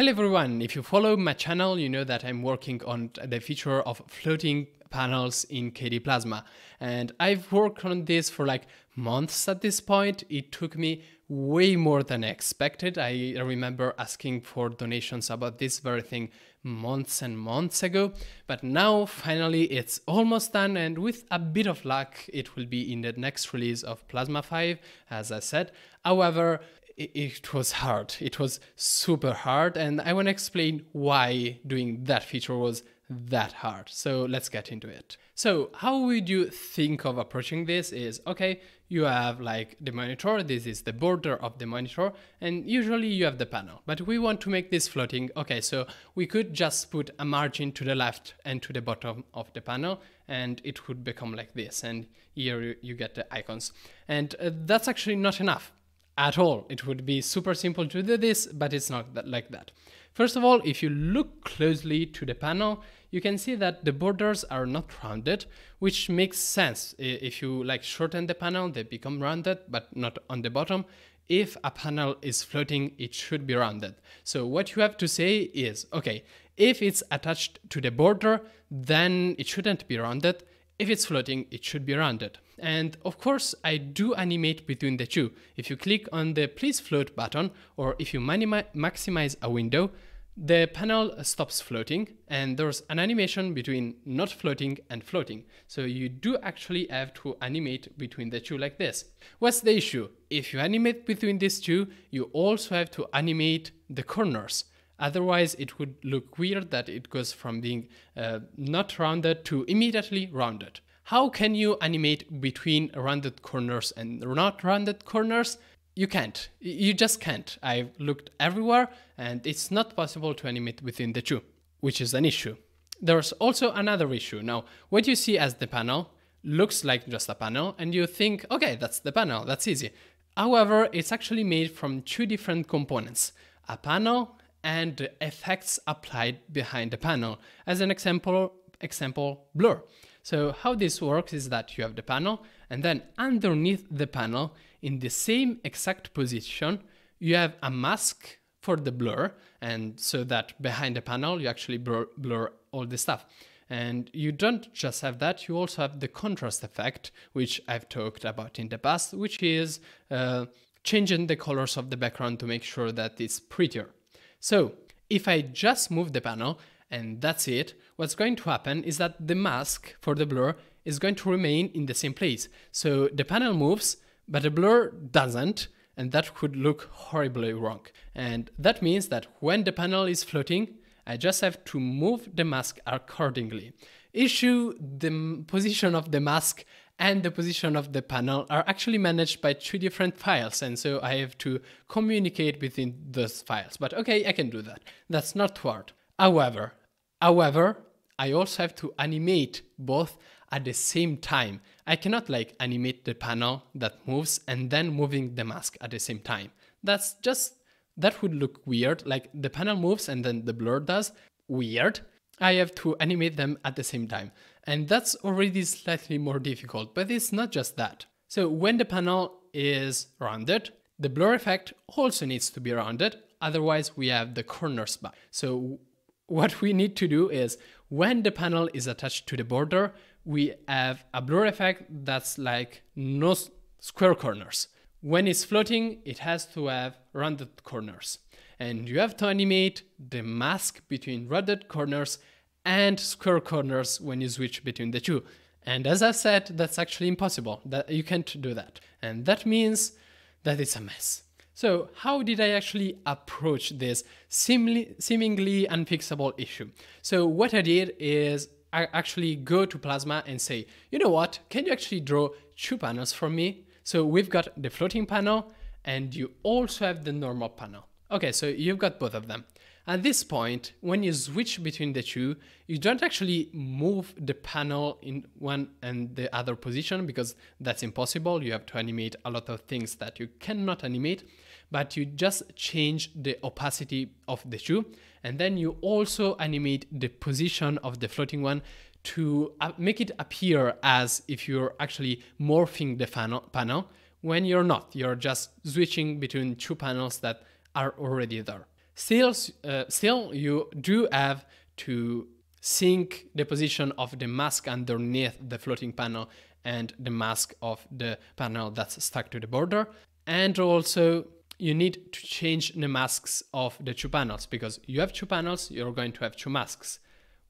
Hello everyone, if you follow my channel, you know that I'm working on the feature of floating panels in KDE Plasma. And I've worked on this for like months at this point. It took me way more than I expected. I remember asking for donations about this very thing months and months ago. But now finally it's almost done and with a bit of luck it will be in the next release of Plasma 5 as I said. However, it was hard. It was super hard, and I want to explain why doing that feature was that hard. So let's get into it. So how would you think of approaching this is, okay, you have like the monitor, this is the border of the monitor, and usually you have the panel, but we want to make this floating. Okay, so we could just put a margin to the left and to the bottom of the panel, and it would become like this. And here you get the icons. And uh, that's actually not enough at all. It would be super simple to do this, but it's not that, like that. First of all, if you look closely to the panel, you can see that the borders are not rounded, which makes sense. If you like shorten the panel, they become rounded, but not on the bottom. If a panel is floating, it should be rounded. So what you have to say is, okay, if it's attached to the border, then it shouldn't be rounded. If it's floating, it should be rounded. And of course, I do animate between the two. If you click on the please float button, or if you maximize a window, the panel stops floating and there's an animation between not floating and floating. So you do actually have to animate between the two like this. What's the issue? If you animate between these two, you also have to animate the corners. Otherwise, it would look weird that it goes from being uh, not rounded to immediately rounded. How can you animate between rounded corners and not rounded corners? You can't. You just can't. I've looked everywhere and it's not possible to animate within the two, which is an issue. There's also another issue. Now, what you see as the panel looks like just a panel and you think, okay, that's the panel, that's easy. However, it's actually made from two different components, a panel and the effects applied behind the panel. As an example, example blur. So how this works is that you have the panel and then underneath the panel in the same exact position, you have a mask for the blur and so that behind the panel you actually blur, blur all the stuff. And you don't just have that, you also have the contrast effect, which I've talked about in the past, which is uh, changing the colors of the background to make sure that it's prettier. So if I just move the panel and that's it, what's going to happen is that the mask for the blur is going to remain in the same place. So the panel moves, but the blur doesn't, and that could look horribly wrong. And that means that when the panel is floating, I just have to move the mask accordingly. Issue the position of the mask and the position of the panel are actually managed by two different files and so I have to communicate between those files. But okay, I can do that. That's not hard. However, however, I also have to animate both at the same time. I cannot like animate the panel that moves and then moving the mask at the same time. That's just that would look weird. Like the panel moves and then the blur does. Weird. I have to animate them at the same time. And that's already slightly more difficult, but it's not just that. So when the panel is rounded, the blur effect also needs to be rounded, otherwise we have the corners back. So what we need to do is when the panel is attached to the border, we have a blur effect that's like no square corners. When it's floating, it has to have rounded corners. And you have to animate the mask between rounded corners and square corners when you switch between the two. And as I said, that's actually impossible. That you can't do that. And that means that it's a mess. So how did I actually approach this seemingly, unfixable issue? So what I did is I actually go to Plasma and say, you know what, can you actually draw two panels for me? So we've got the floating panel and you also have the normal panel. Okay, so you've got both of them. At this point, when you switch between the two, you don't actually move the panel in one and the other position because that's impossible. You have to animate a lot of things that you cannot animate, but you just change the opacity of the two. And then you also animate the position of the floating one to uh, make it appear as if you're actually morphing the panel when you're not. You're just switching between two panels that are already there. Still, uh, still you do have to sync the position of the mask underneath the floating panel and the mask of the panel that's stuck to the border. And also you need to change the masks of the two panels because you have two panels, you're going to have two masks.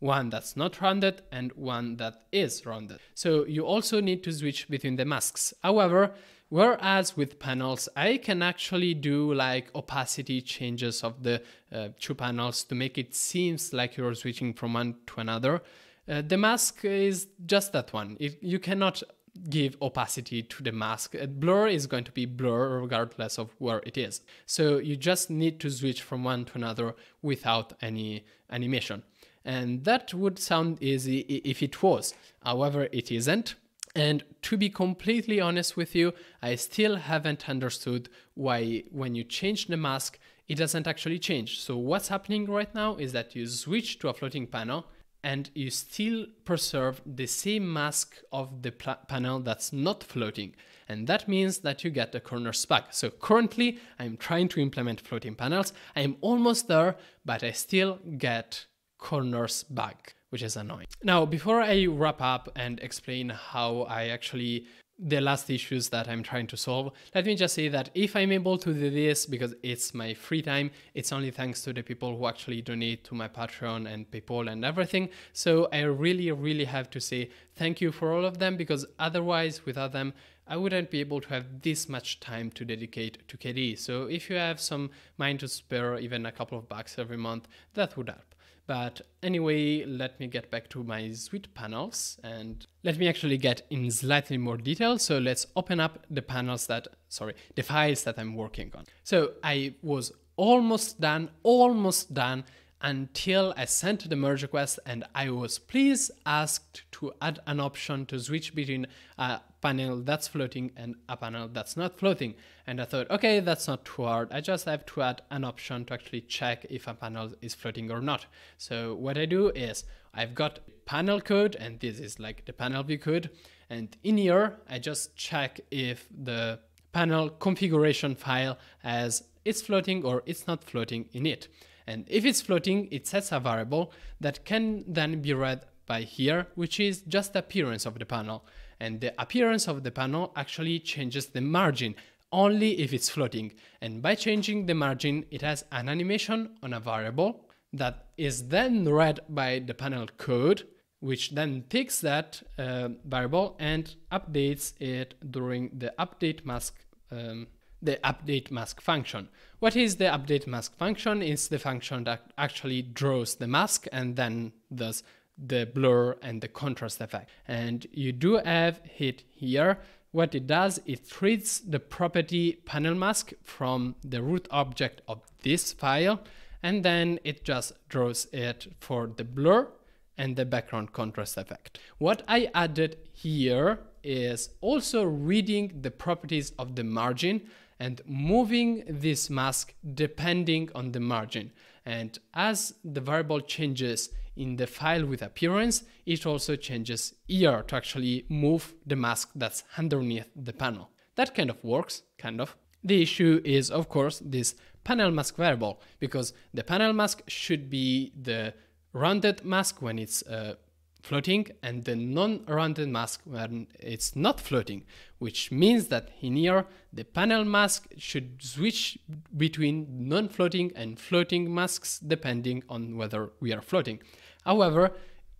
One that's not rounded and one that is rounded. So you also need to switch between the masks. However, whereas with panels, I can actually do like opacity changes of the uh, two panels to make it seems like you're switching from one to another. Uh, the mask is just that one. It, you cannot give opacity to the mask. Blur is going to be blur regardless of where it is. So you just need to switch from one to another without any animation. And that would sound easy if it was. However, it isn't. And to be completely honest with you, I still haven't understood why when you change the mask, it doesn't actually change. So what's happening right now is that you switch to a floating panel and you still preserve the same mask of the panel that's not floating. And that means that you get a corner back. So currently I'm trying to implement floating panels. I'm almost there, but I still get corners back, which is annoying. Now, before I wrap up and explain how I actually the last issues that I'm trying to solve. Let me just say that if I'm able to do this because it's my free time, it's only thanks to the people who actually donate to my Patreon and PayPal and everything. So I really, really have to say thank you for all of them because otherwise, without them, I wouldn't be able to have this much time to dedicate to KDE. So if you have some mind to spare, even a couple of bucks every month, that would help. But anyway, let me get back to my sweet panels and let me actually get in slightly more detail. So let's open up the panels that, sorry, the files that I'm working on. So I was almost done, almost done until I sent the merge request and I was please asked to add an option to switch between a panel that's floating and a panel that's not floating. And I thought, okay, that's not too hard. I just have to add an option to actually check if a panel is floating or not. So what I do is I've got panel code and this is like the panel view code. And in here, I just check if the panel configuration file has it's floating or it's not floating in it. And if it's floating, it sets a variable that can then be read by here, which is just appearance of the panel. And the appearance of the panel actually changes the margin only if it's floating. And by changing the margin, it has an animation on a variable that is then read by the panel code, which then takes that uh, variable and updates it during the update mask um, the update mask function. What is the update mask function? It's the function that actually draws the mask and then does the blur and the contrast effect. And you do have it here. What it does, it reads the property panel mask from the root object of this file, and then it just draws it for the blur and the background contrast effect. What I added here is also reading the properties of the margin and moving this mask depending on the margin. And as the variable changes in the file with appearance, it also changes here to actually move the mask that's underneath the panel. That kind of works, kind of. The issue is, of course, this panel mask variable, because the panel mask should be the rounded mask when it's uh, floating and the non-rounded mask when it's not floating, which means that in here the panel mask should switch between non-floating and floating masks depending on whether we are floating. However,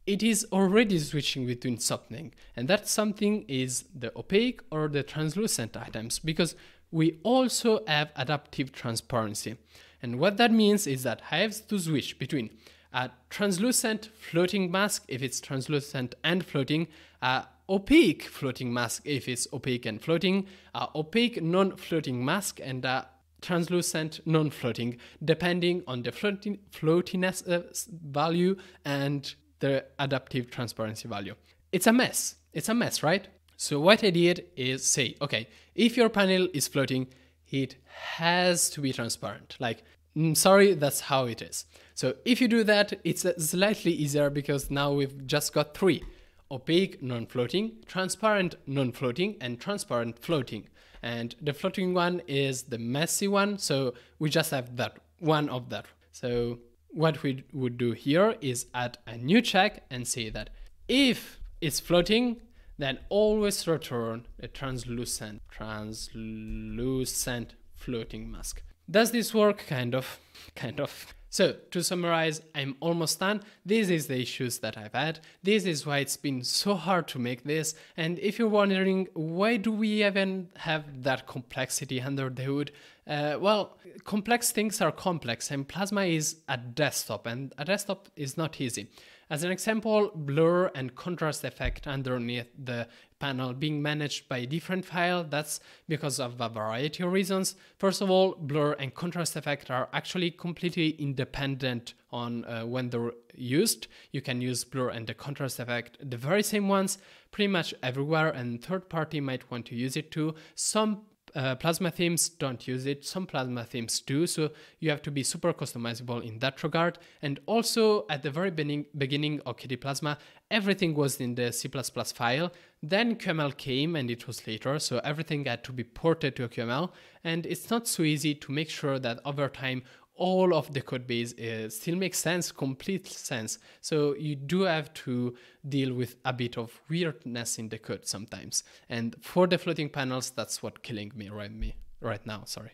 it is already switching between something, and that something is the opaque or the translucent items because we also have adaptive transparency. And what that means is that I have to switch between a translucent floating mask if it's translucent and floating, a opaque floating mask if it's opaque and floating, a opaque non-floating mask, and a translucent non-floating, depending on the floating, floatiness uh, value and the adaptive transparency value. It's a mess. It's a mess, right? So what I did is say, okay, if your panel is floating, it has to be transparent. Like, mm, sorry, that's how it is. So if you do that, it's slightly easier because now we've just got three, opaque non-floating, transparent non-floating, and transparent floating. And the floating one is the messy one, so we just have that one of that. So what we would do here is add a new check and say that if it's floating, then always return a translucent, translucent floating mask. Does this work? Kind of, kind of. So to summarize, I'm almost done. This is the issues that I've had. This is why it's been so hard to make this. And if you're wondering, why do we even have that complexity under the hood? Uh, well, complex things are complex and Plasma is a desktop and a desktop is not easy. As an example, blur and contrast effect underneath the panel being managed by a different file. That's because of a variety of reasons. First of all, blur and contrast effect are actually completely independent on uh, when they're used. You can use blur and the contrast effect, the very same ones, pretty much everywhere, and third party might want to use it too. Some uh, Plasma themes don't use it, some Plasma themes do, so you have to be super customizable in that regard. And also, at the very beginning, of KDE Plasma, everything was in the C++ file. Then QML came and it was later, so everything had to be ported to QML. And it's not so easy to make sure that over time all of the code base uh, still makes sense, complete sense. So you do have to deal with a bit of weirdness in the code sometimes. And for the floating panels, that's what killing me right me right now. Sorry.